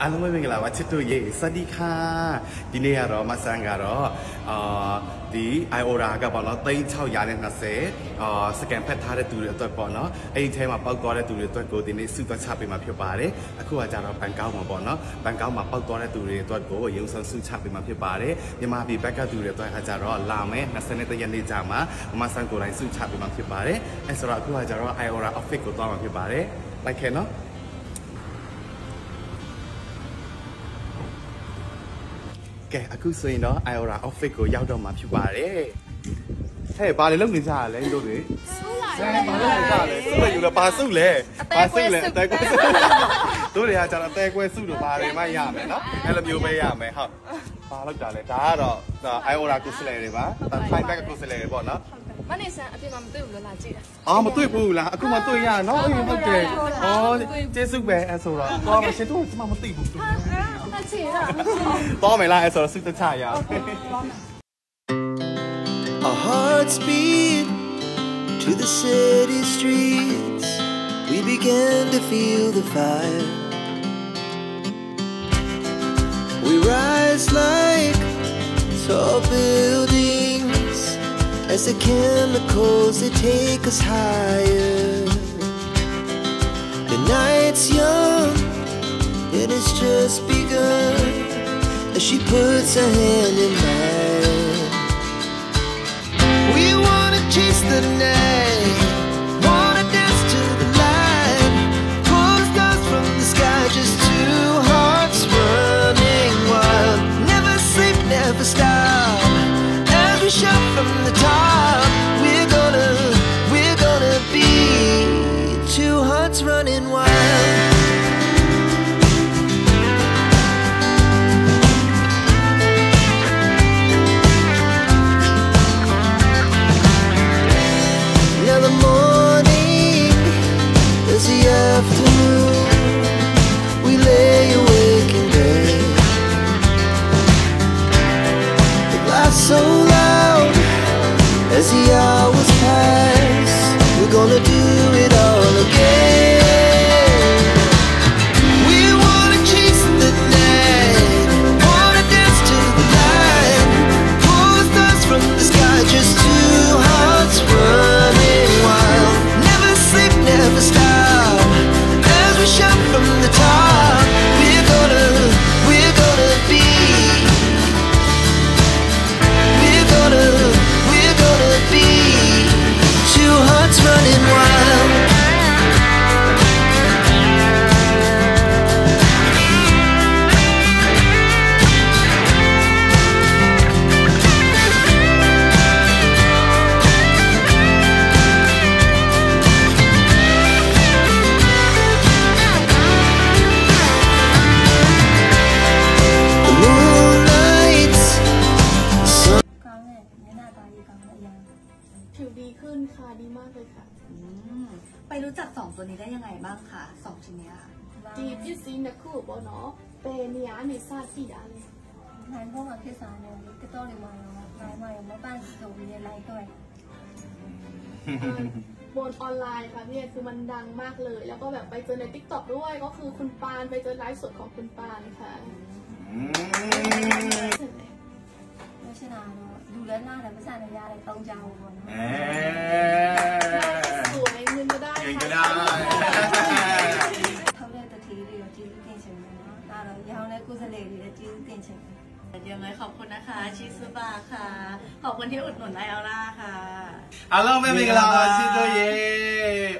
အားလုံးပဲမင်္ဂလာပါချစ်တို့ရေစတိခါဒီနေ့ကတော့မဆန်ကတော့အာဒီ IORA ကပေါ့နော်3620အာစကန်ဖက်ထားတဲ့သူတွေအတွက်ပေါ့နော်အဲ့ဒီထဲမှာပောက်သွားတဲ့သူတွေအတွက်ကိုဒီနေ့စုသွားချပေးမှာဖြစ်ပါတယ်အခုကကြတော့ဘန်ကောက်မှာပေါ့နော်ဘန်ကောက်မှာပောက်သွားတဲ့သူတွေအတွက်ကိုရုံဆောင်စုချပေးမှာဖြစ်ပါတယ်မြန်မာပြည်ဘက်ကသူတွေအတွက်ကကြတော့လာမယ်23ရက်နေ့ကြာမှာမဆန်ကိုယ်တိုင်စုချပေးမှာဖြစ်ပါတယ်အဲ့ဆိုတော့အခုကကြတော့ IORA office ကိုသွားမှာဖြစ်ပါတယ်လိုက်ခဲ့နော်ကဲအခုဆိုရင်တော့ Iora office ကိုရောက်တော့မှာဖြစ်ပါတယ်ဟဲ့ဘာလဲလုပ်နေကြရလဲတို့တွေဆူလာဘာလုပ်နေကြလဲစုလဲယူလဲဘာစုလဲဘာစုလဲအသက်ကွဲစုတို့တွေကကျတော့အသက်ကွဲစုတို့ဘာတွေမှရမယ်နော်အဲ့လိုမျိုးပဲရမယ်ဟုတ်ဘာလုပ်တာလဲဒါကတော့ဒါ Iora ကိုစလဲတွေပါ five back ကိုစလဲတွေပေါ့နော်မနေ့ဆန်အပြင်မှာမတွေ့ဘူးလားလာကြည့်တာအော်မတွေ့ဘူးလားအခုမှတွေ့ရနော်အေးဟုတ်တယ်ဩကျေးဇူးပဲအဲ့ဆိုတော့တော့မရှင်တို့ကျမမသိဘူး our hearts beat to the city streets. We began to feel the fire. We rise like tall buildings as the chemicals they take us higher. The night's young it has just begun As she puts her hand in mine We wanna chase the night Wanna dance to the light pulls the stars from the sky Just two hearts running wild Never sleep, never stop องตัวนี้ได้ยังไงบ้างคะสองชิ้นนี้ค่ะဒีพิ္စညนးနှစ်ခုပေါ့နောนဘယนနซาာနေาရှยพာလဲနိုင်ဖို့ကဖြစงစားနေนาကတော့มาမရေาနိม်่อရောမပန်းစုံနေလိုကบนออนไลน์ค่ะเนี่ยคือมันดังมากเลย แล้วก็แบบไปเจอในทิกตอกด้วยก็คือคุณปานไปเจอไลฟ์สดของคุณปานค่ะไม่ชนะเนาะดูแล้วหน้าแต่ไม่ใช่นายาอะไรต้องยาวก่อนนะเองก็ได้ยังไงขอบคุณนะคะชิซูบะค่ะ ขอบคุณที่อุดหนุนไอออร่าค่ะอ่ะเริ่ไม่เป็นไรชิซูเย่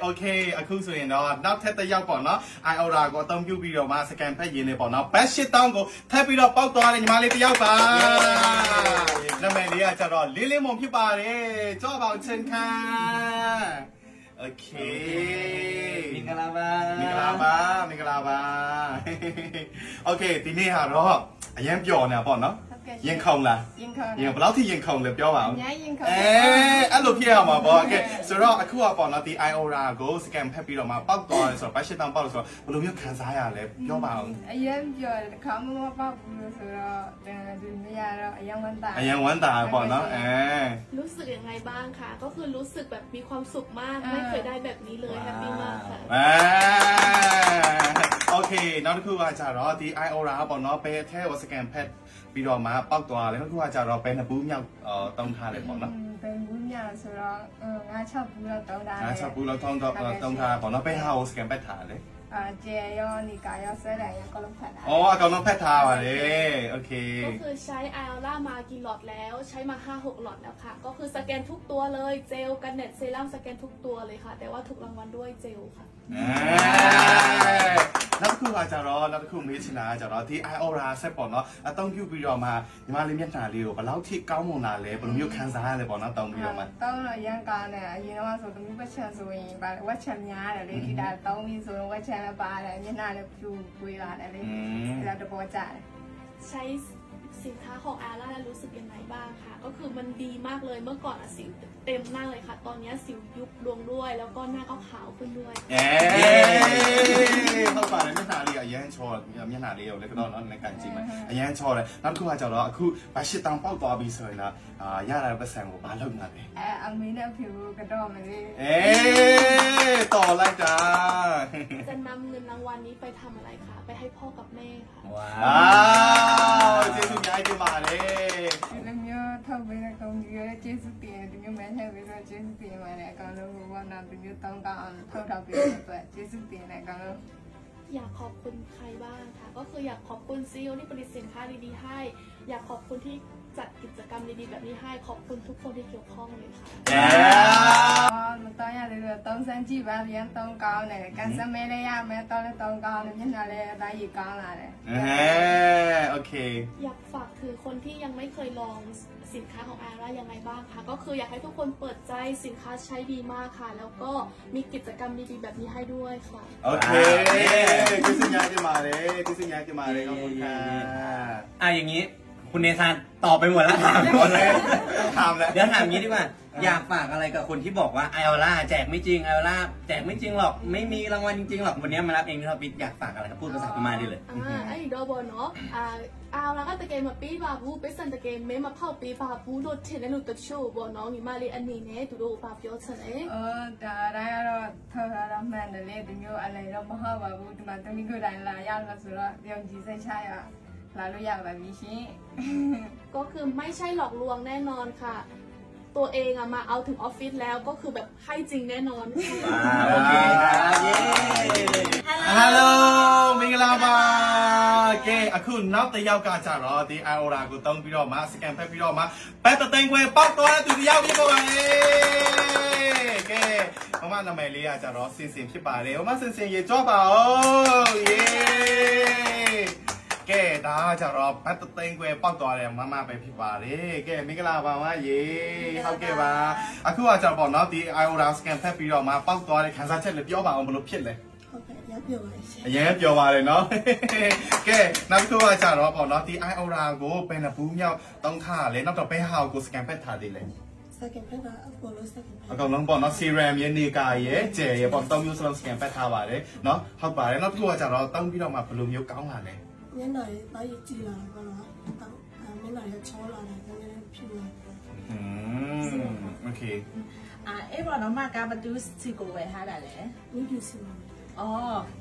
โอเคอคุณสุเอ็นเนาะนับแท้แต่ยาวก่อนเนาะไอออร่าก็ต้องยูวีดีโอมาสแกนแพทย์ยืนในปอนเนาะแปชิตองก็แทบปีดอกเป้าตัวเลยมาเลยที่ยาวไปนั่นแม่นี่ยาจจะรอลิลิมงพี่ปาเร่จ้าบ่าวเชิค่ะโอเคမင်္ဂလာပါမင်္ဂလာပါမင်္ဂလာပါโอเคဒီနေ့ဟာတော့အရင်ပျော်နေတာပေါ့နော်ยิงคงละยิงคงยิงเราที่ยิงคงเลยเปล่าเปล่าเอออลูกพี่เอามาบอกโอเคสุดรอปคู่อ่ะปอนตีไอโอราโกูสแกมแพปปี้ออกมาปอกก่อนสุดไปเชดตังปอกสุดไม่รู้ยังคันซ้ายอะไรเปล่าเปล่าเออยังเปล่าคำว่าปอกสรุปเออยังวันตายังวันตายปอนเนาะเออรู้สึกยังไงบ้างคะก็คือรู้สึกแบบมีความสุขมากไม่เคยได้แบบนี้เลยแฮปปี้มากค่ะคเนาะทุกคนอาจารย์รอ ที่ไอโอราบอกน้องเป้เทวสแกนแพทย์ปีรอมาเป้าตัวเลยทุกคนอาจารย์รอเป็นบูมยาเอ่ต้องทาอะไรบ้างนะเป็นบูมยาสุดแล้วเอองาชอบบูมเราต้องทาต้องทาบอกน้องเป้เฮาสแกนเพชรทาเลยเจยอนิกายอเซไรยังก็ลงแพทย์ได้อ๋อก็ลงแพทย์ทาวะเลยโอเค ก็คือใช้ไอโอรามากี่หลอดแล้ว ใช้มาห5 6หลอดแล้วค่ะ ก็คือสแกนทุกตัวเลย เจลกันเน็ตเซรั่มสแกนทุกตัวเลยค่ะ แต่ว่าถูกรางวัลด้วยเจลค่ะနောက်တစ်ခုကကြတော့နောက်တစ်ခုမေးချင်တာကကြတော့ဒီ iora set ပေါ့နော်အသုံးပြုပြီးတော့မှညီမလေးမျက်နှာလေးကိုဘယ်လောက်ထိကောင်းမွန်လာလဲဘယ်လိုမျိုးခံစားရလဲပေါ့နော်တောင်းပြီးတော့မှတောင်းတော့ရန်ကားနဲ့အရင်တော့ဆိုတမျိုးဝက်ချန်ဆိုရင်ဗါဝက်ချန်များတယ်လေဒီတာတောင်းပြီးဆိုရင်ဝက်ချန်လည်းပါတယ်မျက်နှာလည်းပြူကွေးလာတယ်လေဒါတော့တဘောကြတယ် size ินค้าของอาร่าแล้วรู้สึกยังไงบ้างคะ ก็คือมันดีมากเลยเมื่อก่อนอะสิวเต็มหน้าเลยค่ะ ตอนนี้สิวยุบลงด้วย แล้วก็หน้าก็ขาวขึ้นด้วยเอ๊ยข้าวปลาในเมื่อนาเรียยังโชว์ยังไม่นาเรียวเลยก็โดนร้อนในการจริงไอมยังโชว์เลยนั่นคือว่าจะรอคือไปชิดตังเป้าตัวบีเซยนะอย่าอะไรไปแสงหัวบ้านเริ่มงานเลยเอ๊ะอังมีเนี่ยผิวกระด้อมเลยเอ๊ะต่อไรจ้าจะนำเงินรางวัลนี้ไปทำอะไรคะไปให้พ่อกับแม่ค่ะว้ายุต้องการเท่าเราเปลี่ยนตัวจี่สุดเปลี่ยนไหนกันอยากขอบคุณใครบ้างคะก็คืออยากขอบคุณซีอีโอที่ผลิตสินค้าดีๆให้ อยากขอบคุณที่จัดกิจกรรมดีๆแบบนี้ให้ขอบคุณทุกคนที่เกี่ยวข้องเลยค่ะมันต้องอยาเดียต้องสังจีบาเรียนต้องก้าวเนี่ยการสมัยด้ยยกแม่ต้องเลยต้องก้าวเนี่ยยันอะไรได้ยี่ก้าวอะไรโอเค อยากฝากคือคนที่ยังไม่เคยลองสินค้าของอาร่ายังไงบ้างคะก็คืออยากให้ทุกคนเปิดใจสินค้าใช้ดีมากค่ะ แล้วก็มีกิจกรรมดีๆแบบนี้ให้ด้วยค่ะ โอเคคุณสัญญาจะมาเลยคุณสัญญาจะมาเลยขอบคุณค่ะอ่ะอย่างนี้คุณเนซานตอบไปหมดแล้วถามหมดเลยถามแล้วเดี๋ยวถามงี้ดีกว่าอยากฝากอะไรกับคนที่บอกว่าไอออล่าแจกไม่จริงไอออล่าแจกไม่จริงหรอก ไม่มีรางวัลจริงๆหรอกวันนี้มารับเองนี่ทอปิดอยากฝากอะไรครับพูดภาษาพม่าได้เลยอ่าไอ้ดอบอเนาะ อ่าเอาลวก็ตะเกมมาปีบาพูไปสันตะเกมเมมาเผาปีบาพูโดดเทนแลวหนูตะชูบอน้องยี่มาเลยอันนี้เนี่ยตูโูบาเปียวเฉยเออดาได้เราเธอเราแมนเดเลยเดี๋ยวอะไรเราไม่เข้าบาพูมาตองนี้ก็ได้ละยากเาสุดละเดี๋ยวจีใช่ใช่อ่ะลาลุยาแบบนี้ชิก็คือไม่ใช่หลอกลวงแน่นอนค่ะ ตัวเองอะมาเอาถึงออฟฟิศแล้วก็คือแบบให้จริงแน่นอนฮัลโหลมิงลาบาเกอะคุณนับแต่ยาวกาจารอที่ไอโอรากูต้องพิ่รอมาสแกนแพ้พิ่รอมาแป๊ตเต็งเวปักตัวแล้วตุนยาวพี่บอยเกมาว่าทำไมเลีาจารอสินสินพี่ป่าเร็วมาสินสินเยจ้าเปล่า้ยกต้าจะรอพัตติงเวปอกตัวเลยมามาไปพีิบาร์แกมิกลาบาว่าเย่เอาแกบาอะคือว่าจะบอกน้องตีไอโอราสแกนแพปีรอมาปอกตัวเลยคันซาเชลเลยเบี้ยวบ่าวมันรเลยยังเปียวมาเลยเนาะเก้นักทัวร์จะรอบอกเนาะที่ไอโอราโกเป็นผู้เหี่ยต้องฆ่าเลยนักจาอไปหากูสแกนแพทาดีเลยสแกนแพทาอ่ะกูรู้สแกนแพทาแล้วก็น้องบอกนาะซีเรียมเยนีกายเย่จย์บอกต้องมีสแกนแพททาวาเลยเนาะเข้าไปแล้วนักทัวร์จะรอต้องพี่เรามาปลุมยกเก้าหันเลยยังไနှာอဲจีာะก็ลကแည်လာတာကတော့မျက်နှာရဲ့ချไာလာတယพနည်းနည်းโอเคอ่าเอ๊ะบ่เนาะมากาบะตุสิโกเวท่าล่ะแหละบี่อยูสิอ๋อ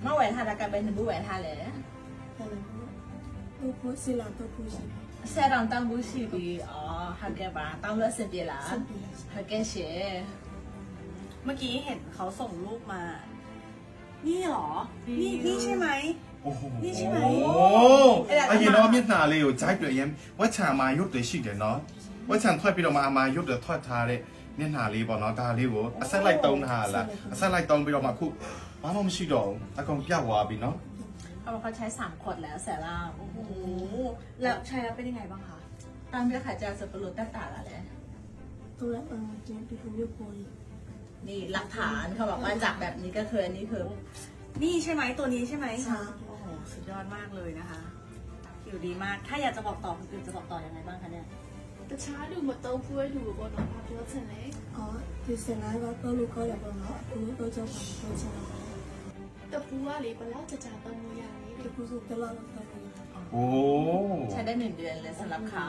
มาหวท่าล่ะกะเป็นนูหวท่าแหลยตัวผู้สิลาะตัวผู้สิเရรတော်้ောင้းဘူးอှိပြီအေบ้าตั้งဲ့ပါတေลင်းเိี့အဆเชပเมื่อกี้เห็นเขาส่งรูปมา นี่หรอ นี่นี่ใช่ไหมโอ้ยไอ้ยีน้องมีหนาเลยใจเปลี่ยนว่าฉามายุดตัวชิดเด่นเนาะว่าฉันถอยไปออกมามายุดเดือดถอดทาเลยเนี่ยหนาเลยบอกเนาะตาเลยวะอะเส้นไหลตรงหนาละอเส้นไหลตรงไปออกมาคู่ม่ามันชิดอกแล้วก็พยาวาบินเนาะเขาใช้สามขวดแล้วแสร็จล้วโอ้โหแล้วใช้แล้วเป็นยังไงบ้างคะตามที้่ขาจจาสับปะรดต่างๆอะไรตัวแรกเออเจ๊ปิดทุกอยนี่หลักฐานเขาบอกว่าจากแบบนี้ก็คืออันนี้คือ นี่ใช่ไหมตัวนี้ใช่ไหม ใช่สุดยอดมากเลยนะคะอยู่ดีมาก ถ้าอยากจะบอกต่อคนอื่นจะบอกต่อยังไงบ้างคะเนี่ยแต่ช้าดูหมดเต้าพูดดูบอกต่อมาเพื่อเฉลยอ๋อที่เสียงนั้นวก็ลู้ก็อย่าบอกเนาะรู้ต้องจะตัวเ้องจะรับแต่พูดว่าหรือเล้วจะจ่าตอนมวยอย่างนี้จะพูดสุดตลอดเลยโอ้ใช้ได้หนึ่งเดือนเลยสำหรับเขา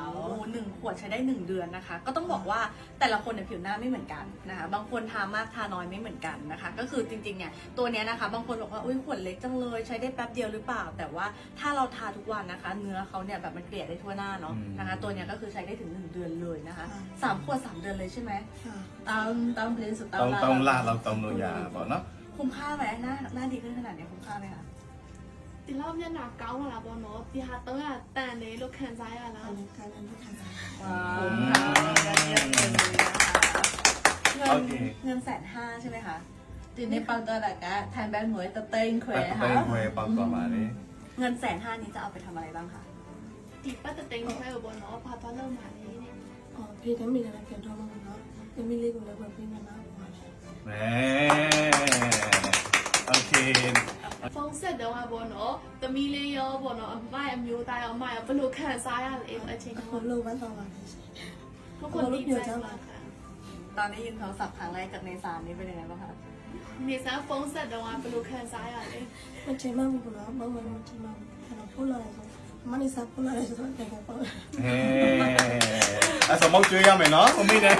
หนึ่งขวดใช้ได้หนึ่งเดือนนะคะ ก็ต้องบอกว่าแต่ละคนเนี่ยผิวหน้าไม่เหมือนกันนะคะบางคนทามากทาน้อยไม่เหมือนกันนะคะ ก็คือจริงๆเนี่ยตัวเนี้ยนะคะบางคนบอกว่าอุ้ยขวดเล็กจังเลยใช้ได้แป๊บเดียวหรือเปล่า แต่ว่าถ้าเราทาทุกวันนะคะ เนื้อเขาเนี่ยแบบมันเกลี่ยได้ทั่วหน้าเนาะนะคะ ตัวเนี้ยก็คือใช้ได้ถึงหนึ่งเดือนเลยนะคะสามขวดสามเดือนเลยใช่ไหมตามตามเรนสุดตามตามตองลาเราตาองโนยาบอกเนาะคุ้มค่าไหมหน้าหน้าดีขึ้นขนาดเนี้ยคุ้มค่าไหมคะဒีလောเ်မျน်နှกကောင်းလာတာนေါนနေา်ဒီ่ာ3ต0တန်လေးလို့ခံစားရလားခံစားမှ้าเงินเงินแสนห้าใช่ไหมคะทีนในปังตัวละกะ แทนแบงค์หวยตะเต้งแขวะค่ะเต้งหวยปังตัวมาเนี่ยเงินแสนห้านี้จะเอาไปทำอะไรบ้างคะต้ပတ်သะ်တဲ့ငွေဘောနော်ဘာသွားလုပ်မှာလဲအေเ်ဖี่မီးလည်းပြနเတော့မှงมေเ်သမီးလေးကเုလะยးဝယ်ပေးမှာเော်แหมโอเคဖုန်းဆက်တော့ပေါ့နော်သမီးလေးရောပေါ့နော်အမရဲ့အမျိုးသားရောအမရောဘယ်လိုခံစားရလဲအချိန်ကိုဘယ်လိုဝမ်းသာပါလဲဟုတ်ကဲ့ဒီပြောကြပါตอนนี้ยินโทรศัพท์ครั้งแรกกับเนสานี่เป็นยังไงบ้างคะเนสาฟงเสร็จแล้วอ่ะบลูคันซ้ายอ่ะเลยมันใจมากบุ๋มเนาะมันมันมันใจมากขนาดพูดอะไร mani sa pula le so te ko pula အဲအဲ့ဆိုမောက်ကျွေးရမယ်နော်ဟုတ်မိတယ်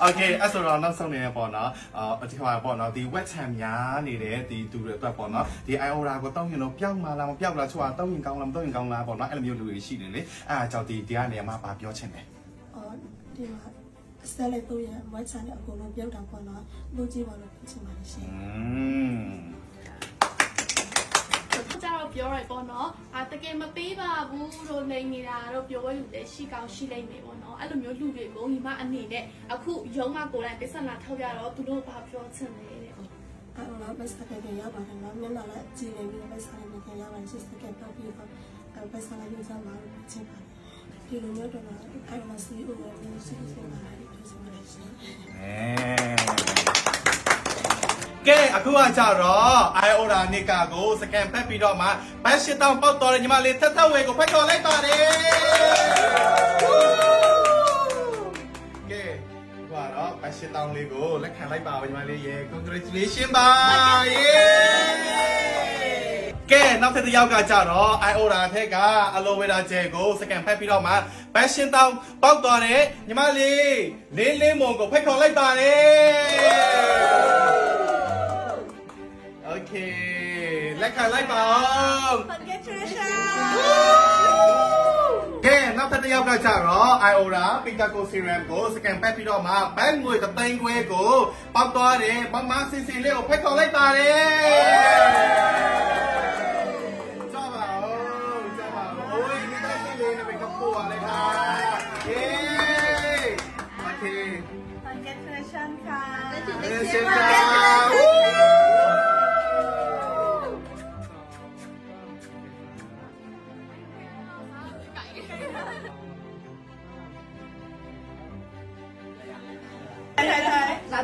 โอเคအဲ့ဆိုတော့နောက်ဆုံးနေရပေါ့နော်အာဒီမှာပေါ့နော်ဒီ wet ham ညာနေတဲ့ဒီသူတွေအတွက်ပေါ့နော်ဒီ iora ကိုတောင်းရင်တော့ပျောက်မလားမပျောက်လားချို့ကတောင်းရင်ကောင်းလားမတောင်းရင်ကောင်းလားပေါ့နော်အဲ့လိုမျိုးလူတွေရှိတယ်လေအဲ့ဒါကြောင့်ဒီတရားနေရာမှာဗာပြောချင်တယ်အော်ဒီမှာစတယ်လေးတို့ရ wet ham နဲ့အကုန်လုံးပျောက်တာပေါ့နော်လို့ကြည့်ပါလို့ဖြစ်ချင်ပါရှင်อืมကြတော့ပြောရပေါ့နော်အာတကယ်မပေးပါဘူးလို့နေနေတာတော့ပြောရလူလည်းရှိကောင်းရှိနိုင်မယ်ပေါ့နော်အဲ့လိုမျိုးလူတွေကိုညီမအနေနဲ့အခုရုံးမှာကိုယ်တိုင်ပြဿနာထောက်ပြတော့သူတို့ဘာပြောချင်လဲတဲ့အဲ့တော့ဘက်စကေရပါတယ်နော်မျက်နှာလည်းကြည့်နေပြီးဘက်စကေနဲ့ရပါတယ်စစ်စကေပတ်ပြီးတော့ဘက်စကေကိုစားမှာချင်းပါတယ်ဒီလိုမျိုးတော့အဲ့တော့ဆီအိုကိုလည်းစစ်စစ်ပါတယ်ပြောစမှာရှင်အဲကဲအခုကကြတော့ iora နိကာကိုစကန်ဖက်ပြီးတော့မှဘတ်ရှစ်တောင်ပေါက်တော်တဲ့ညီမလေးသက်သက်ဝယ်ကိုဖက်တော်လိုက်ပါတယ်ကဲဟွာတော့ဘတ်ရှစ်တောင်လေးကိုလက်ခံလိုက်ပါညီမလေးရေ congratulation ပါ yeah ကဲနောက်ထပ်တစ်ယောက်ကကြတော့ iora ထက်က aloe vera gel ကိုစကန်ဖက်ပြီးတော့မှ passion တောင်းပေါက်သွားတယ်ညီမလေးလေးလေးမုံကိုဖိတ်ခေါ်လိုက်ပါတယ်เคလက်ခံလိုက်ပါအောင် congratulations ကဲနောက်ထပ်တစ်ယောက်ကကြတော့ Iora Pitaco Serum ကိုစကန်ပတ်ပြီးတော့မှဘတ်ငွေတစ်သိန်းခွဲကိုပောက်သွားတယ်မမစင်စင်လေးကိုဖက်ခေါ်လိုက်ပါတယ်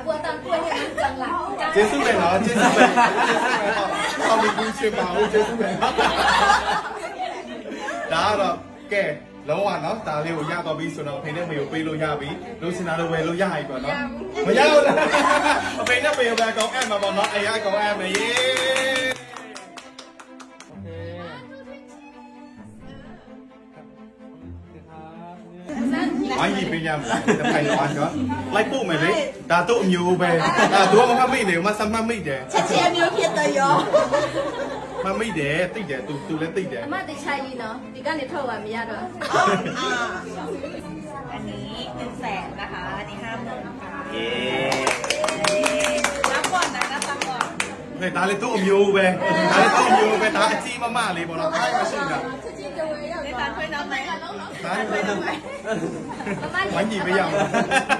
กลัวตอนกลัวเนี่ยมันจังหลังเจสุเป็นเหรอเจสุเป็นเจสุเป็นเหรอเอาลูกกูเชียร์มาเจสุเป็นဒါတော့ကဲလုံးဝနော်ဒါလေးကိုရတော့ပြီဆိုတော့အဖေနဲ့မေကိုပေးလို့ရပြီလိုချင်တာလိုဝယ်လို့ရပြီပေါ့နော်မရဘူးလားအဖေနဲ့မေကိုပဲအကောင်အမ်မှာပေါ့နော်အဲအကောင်အမ်မှာရေးဝိုင်းကြီးပေးကြမလားတပိုင်တော့နော်လိုက်ပို့မယ်လေဒါတို့အမျိုးပဲဒါတို့မမှတ်မိနေဘူးမစမှတ်မိတယ်ချက်ချင်းအမျိုးဖြစ်တယ်ရောမမိတယ်တိတ်တယ်သူသူလည်းတိတ်တယ်အမတခြားကြီးနော်ဒီကနေထွက်သွားမရတော့အာอันนี้เป็นแสนนะคะอันนี้ห้าหมื่นค่ะဟဲ့ဒါလည်းသူ့အမျိုးပဲဒါလည်းသူ့အမျိုးပဲဒါအကြီးမမလေးပေါ့နော်အားရမရှိတာချစ်ချင်းကြွယ်ရောက်တာဒါခွဲတော့မယ်ဒါလည်းခွဲတော့မယ်မမကြီးဝိုင်းကြီးမရဘူး